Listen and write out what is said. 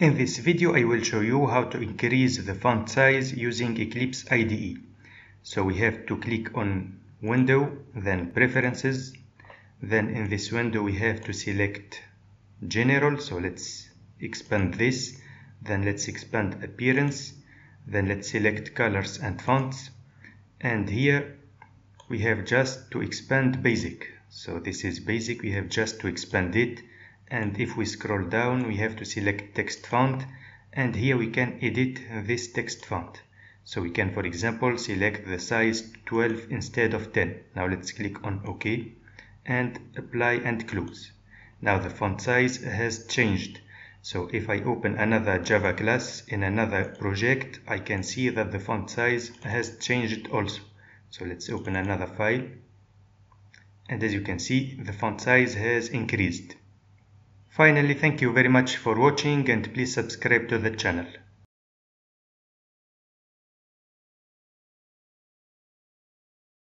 In this video I will show you how to increase the font size using Eclipse IDE. So we have to click on Window, then Preferences, then in this window we have to select General, so let's expand this, then let's expand Appearance, then let's select Colors and Fonts, and here we have just to expand Basic. So this is Basic, we have just to expand it and if we scroll down we have to select text font. And here we can edit this text font. So we can for example select the size 12 instead of 10 now let's click on ok and apply and close. Now the font size has changed. So if I open another Java class in another project I can see that the font size has changed also. So let's open another file. And as you can see the font size has increased Finally, thank you very much for watching and please subscribe to the channel.